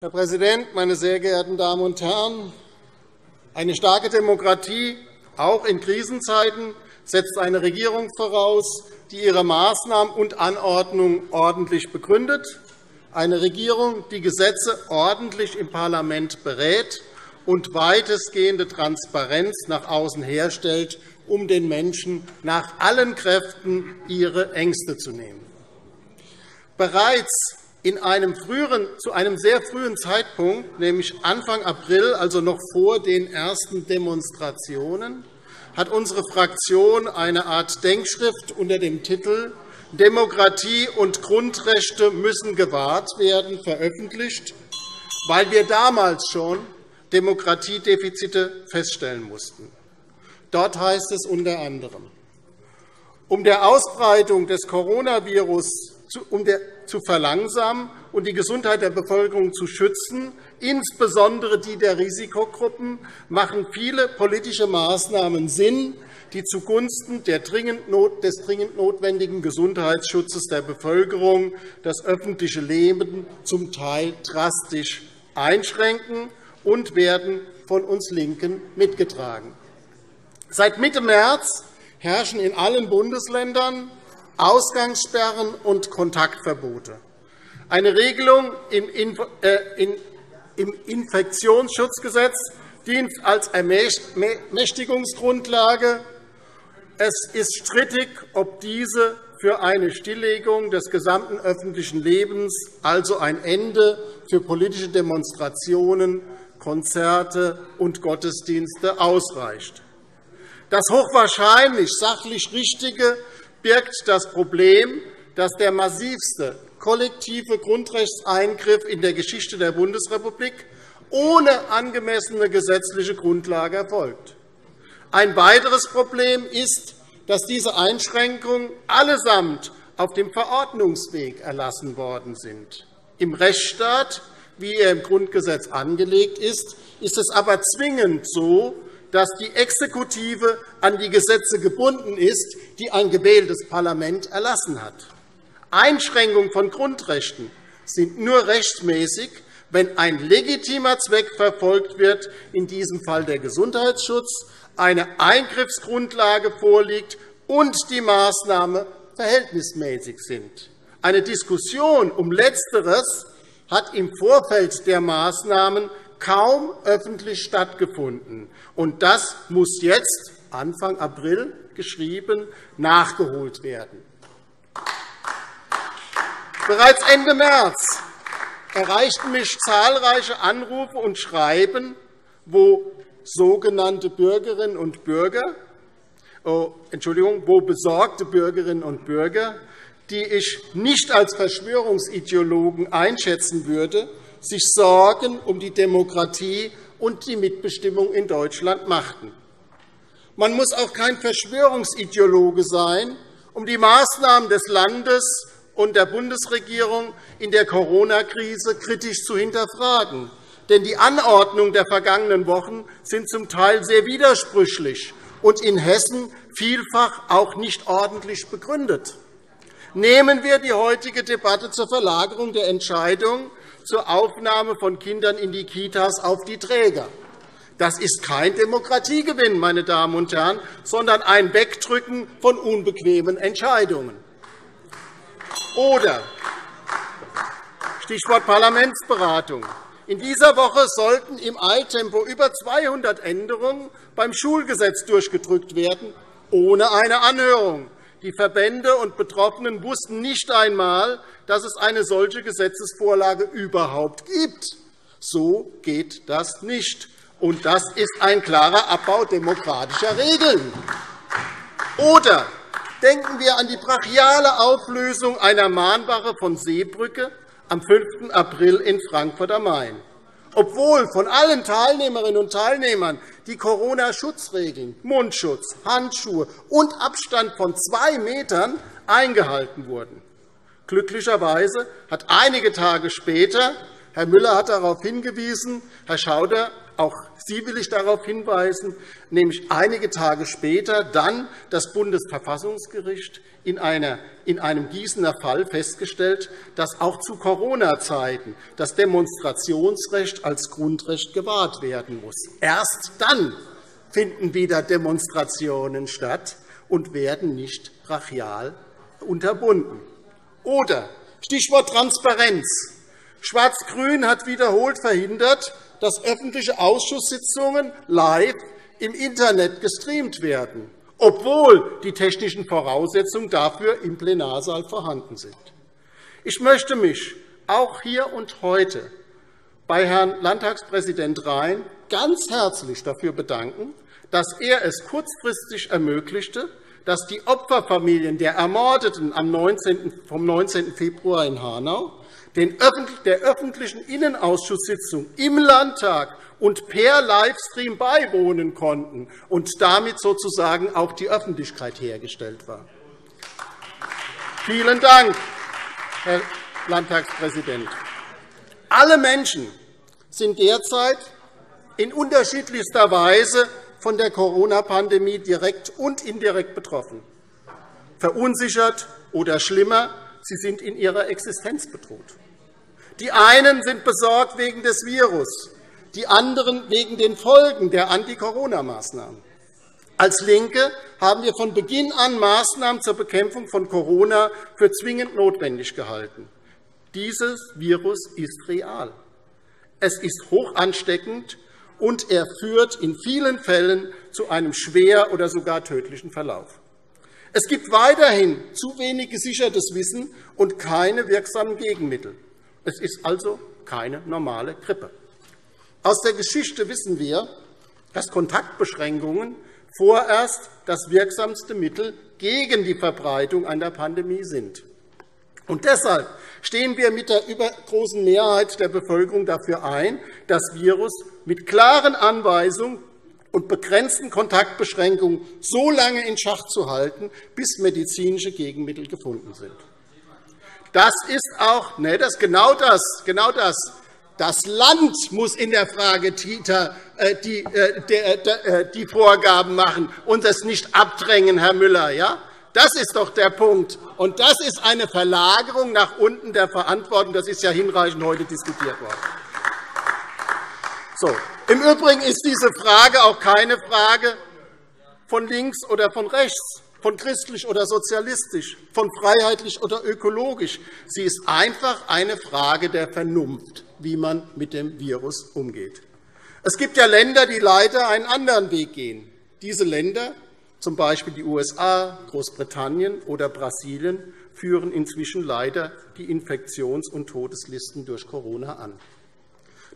Herr Präsident, meine sehr geehrten Damen und Herren! Eine starke Demokratie, auch in Krisenzeiten, setzt eine Regierung voraus, die ihre Maßnahmen und Anordnungen ordentlich begründet, eine Regierung, die Gesetze ordentlich im Parlament berät und weitestgehende Transparenz nach außen herstellt, um den Menschen nach allen Kräften ihre Ängste zu nehmen. Bereits in einem früheren, zu einem sehr frühen Zeitpunkt, nämlich Anfang April, also noch vor den ersten Demonstrationen, hat unsere Fraktion eine Art Denkschrift unter dem Titel Demokratie und Grundrechte müssen gewahrt werden veröffentlicht, weil wir damals schon Demokratiedefizite feststellen mussten. Dort heißt es unter anderem, um der Ausbreitung des Coronavirus um zu verlangsamen und die Gesundheit der Bevölkerung zu schützen, insbesondere die der Risikogruppen, machen viele politische Maßnahmen Sinn, die zugunsten des dringend notwendigen Gesundheitsschutzes der Bevölkerung das öffentliche Leben zum Teil drastisch einschränken und werden von uns LINKEN mitgetragen. Seit Mitte März herrschen in allen Bundesländern Ausgangssperren und Kontaktverbote. Eine Regelung im äh, Infektionsschutzgesetz dient als Ermächtigungsgrundlage. Es ist strittig, ob diese für eine Stilllegung des gesamten öffentlichen Lebens, also ein Ende für politische Demonstrationen, Konzerte und Gottesdienste ausreicht. Das hochwahrscheinlich sachlich Richtige birgt das Problem, dass der massivste kollektive Grundrechtseingriff in der Geschichte der Bundesrepublik ohne angemessene gesetzliche Grundlage erfolgt. Ein weiteres Problem ist, dass diese Einschränkungen allesamt auf dem Verordnungsweg erlassen worden sind. Im Rechtsstaat, wie er im Grundgesetz angelegt ist, ist es aber zwingend so, dass die Exekutive an die Gesetze gebunden ist, die ein gewähltes Parlament erlassen hat. Einschränkungen von Grundrechten sind nur rechtsmäßig, wenn ein legitimer Zweck verfolgt wird, in diesem Fall der Gesundheitsschutz, eine Eingriffsgrundlage vorliegt und die Maßnahmen verhältnismäßig sind. Eine Diskussion um Letzteres hat im Vorfeld der Maßnahmen kaum öffentlich stattgefunden. Und das muss jetzt, Anfang April geschrieben, nachgeholt werden. Bereits Ende März erreichten mich zahlreiche Anrufe und Schreiben, wo sogenannte Bürgerinnen und Bürger, oh, Entschuldigung, wo besorgte Bürgerinnen und Bürger, die ich nicht als Verschwörungsideologen einschätzen würde, sich Sorgen um die Demokratie und die Mitbestimmung in Deutschland machten. Man muss auch kein Verschwörungsideologe sein, um die Maßnahmen des Landes und der Bundesregierung in der Corona-Krise kritisch zu hinterfragen. Denn die Anordnungen der vergangenen Wochen sind zum Teil sehr widersprüchlich und in Hessen vielfach auch nicht ordentlich begründet. Nehmen wir die heutige Debatte zur Verlagerung der Entscheidung zur Aufnahme von Kindern in die Kitas auf die Träger. Das ist kein Demokratiegewinn, meine Damen und Herren, sondern ein Wegdrücken von unbequemen Entscheidungen. Oder Stichwort Parlamentsberatung. In dieser Woche sollten im Eiltempo über 200 Änderungen beim Schulgesetz durchgedrückt werden, ohne eine Anhörung. Die Verbände und Betroffenen wussten nicht einmal, dass es eine solche Gesetzesvorlage überhaupt gibt. So geht das nicht. Und das ist ein klarer Abbau demokratischer Regeln. Oder denken wir an die brachiale Auflösung einer Mahnwache von Seebrücke am 5. April in Frankfurt am Main obwohl von allen Teilnehmerinnen und Teilnehmern die Corona-Schutzregeln, Mundschutz, Handschuhe und Abstand von zwei Metern eingehalten wurden. Glücklicherweise hat einige Tage später Herr Müller hat darauf hingewiesen, Herr Schauder, auch Sie will ich darauf hinweisen, nämlich einige Tage später dann das Bundesverfassungsgericht in, einem Gießener Fall festgestellt, dass auch zu Corona-Zeiten das Demonstrationsrecht als Grundrecht gewahrt werden muss. Erst dann finden wieder Demonstrationen statt und werden nicht brachial unterbunden. Oder Stichwort Transparenz. Schwarz-Grün hat wiederholt verhindert, dass öffentliche Ausschusssitzungen live im Internet gestreamt werden, obwohl die technischen Voraussetzungen dafür im Plenarsaal vorhanden sind. Ich möchte mich auch hier und heute bei Herrn Landtagspräsident Rhein ganz herzlich dafür bedanken, dass er es kurzfristig ermöglichte, dass die Opferfamilien der Ermordeten vom 19. Februar in Hanau der öffentlichen Innenausschusssitzung im Landtag und per Livestream beiwohnen konnten und damit sozusagen auch die Öffentlichkeit hergestellt war. Vielen Dank, Herr Landtagspräsident. Alle Menschen sind derzeit in unterschiedlichster Weise von der Corona-Pandemie direkt und indirekt betroffen, verunsichert oder schlimmer, sie sind in ihrer Existenz bedroht. Die einen sind besorgt wegen des Virus, die anderen wegen den Folgen der Anti-Corona-Maßnahmen. Als LINKE haben wir von Beginn an Maßnahmen zur Bekämpfung von Corona für zwingend notwendig gehalten. Dieses Virus ist real. Es ist hoch ansteckend, und er führt in vielen Fällen zu einem schwer oder sogar tödlichen Verlauf. Es gibt weiterhin zu wenig gesichertes Wissen und keine wirksamen Gegenmittel. Es ist also keine normale Grippe. Aus der Geschichte wissen wir, dass Kontaktbeschränkungen vorerst das wirksamste Mittel gegen die Verbreitung einer Pandemie sind. Und deshalb stehen wir mit der übergroßen Mehrheit der Bevölkerung dafür ein, das Virus mit klaren Anweisungen und begrenzten Kontaktbeschränkungen so lange in Schach zu halten, bis medizinische Gegenmittel gefunden sind. Das ist auch nee, das genau das, genau das. Das Land muss in der Frage TITA äh, die, äh, äh, die Vorgaben machen und das nicht abdrängen, Herr Müller. Ja? Das ist doch der Punkt. Und das ist eine Verlagerung nach unten der Verantwortung. Das ist ja hinreichend heute diskutiert worden. So. Im Übrigen ist diese Frage auch keine Frage von links oder von rechts, von christlich oder sozialistisch, von freiheitlich oder ökologisch. Sie ist einfach eine Frage der Vernunft, wie man mit dem Virus umgeht. Es gibt ja Länder, die leider einen anderen Weg gehen. Diese Länder zum Beispiel die USA, Großbritannien oder Brasilien führen inzwischen leider die Infektions- und Todeslisten durch Corona an.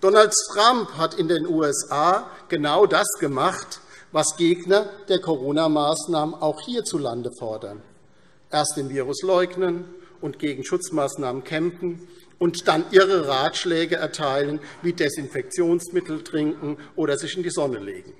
Donald Trump hat in den USA genau das gemacht, was Gegner der Corona-Maßnahmen auch hierzulande fordern. Erst den Virus leugnen und gegen Schutzmaßnahmen kämpfen und dann ihre Ratschläge erteilen, wie Desinfektionsmittel trinken oder sich in die Sonne legen.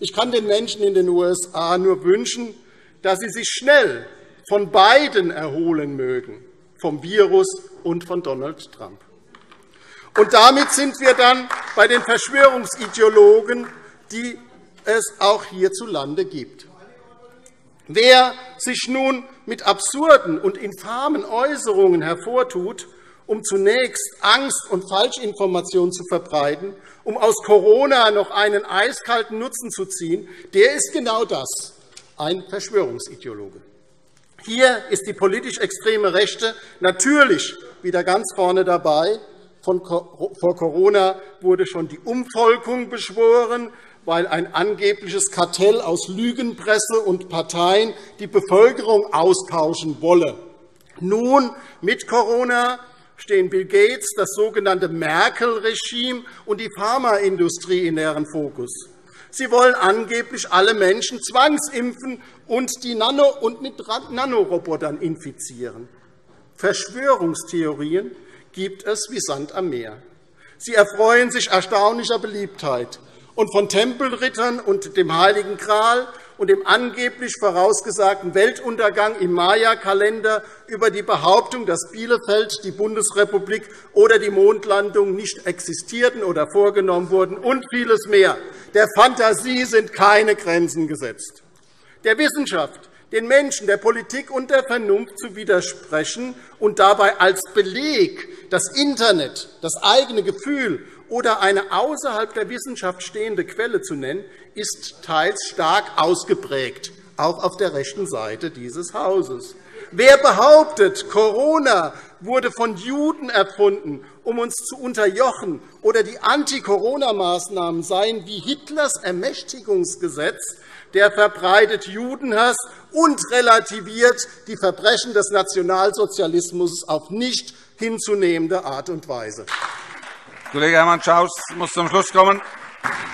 Ich kann den Menschen in den USA nur wünschen, dass sie sich schnell von beiden erholen mögen, vom Virus und von Donald Trump. Und damit sind wir dann bei den Verschwörungsideologen, die es auch hierzulande gibt. Wer sich nun mit absurden und infamen Äußerungen hervortut, um zunächst Angst und Falschinformationen zu verbreiten, um aus Corona noch einen eiskalten Nutzen zu ziehen, der ist genau das, ein Verschwörungsideologe. Hier ist die politisch extreme Rechte natürlich wieder ganz vorne dabei. vor Corona wurde schon die Umvolkung beschworen, weil ein angebliches Kartell aus Lügenpresse und Parteien die Bevölkerung austauschen wolle. Nun, mit Corona stehen Bill Gates, das sogenannte Merkel-Regime und die Pharmaindustrie in deren Fokus. Sie wollen angeblich alle Menschen zwangsimpfen und, die Nano und mit Nanorobotern infizieren. Verschwörungstheorien gibt es wie Sand am Meer. Sie erfreuen sich erstaunlicher Beliebtheit. Und von Tempelrittern und dem Heiligen Gral und dem angeblich vorausgesagten Weltuntergang im Maya-Kalender über die Behauptung, dass Bielefeld, die Bundesrepublik oder die Mondlandung nicht existierten oder vorgenommen wurden und vieles mehr. Der Fantasie sind keine Grenzen gesetzt. Der Wissenschaft den Menschen, der Politik und der Vernunft zu widersprechen und dabei als Beleg das Internet, das eigene Gefühl oder eine außerhalb der Wissenschaft stehende Quelle zu nennen, ist teils stark ausgeprägt, auch auf der rechten Seite dieses Hauses. Wer behauptet, Corona wurde von Juden erfunden, um uns zu unterjochen, oder die Anti-Corona-Maßnahmen seien wie Hitlers Ermächtigungsgesetz, der verbreitet Judenhass und relativiert die Verbrechen des Nationalsozialismus auf nicht hinzunehmende Art und Weise. Kollege Hermann Schaus muss zum Schluss kommen.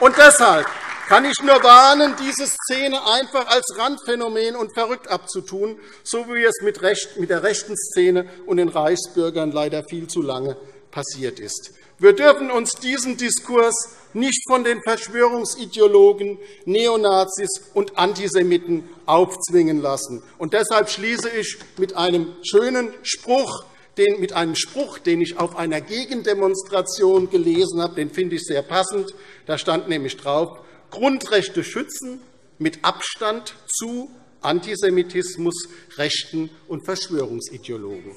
Und deshalb kann ich nur warnen, diese Szene einfach als Randphänomen und verrückt abzutun, so wie es mit der rechten Szene und den Reichsbürgern leider viel zu lange passiert ist. Wir dürfen uns diesen Diskurs nicht von den Verschwörungsideologen, Neonazis und Antisemiten aufzwingen lassen. Und deshalb schließe ich mit einem schönen Spruch, den, mit einem Spruch, den ich auf einer Gegendemonstration gelesen habe. Den finde ich sehr passend. Da stand nämlich drauf, Grundrechte schützen mit Abstand zu Antisemitismus, Rechten und Verschwörungsideologen.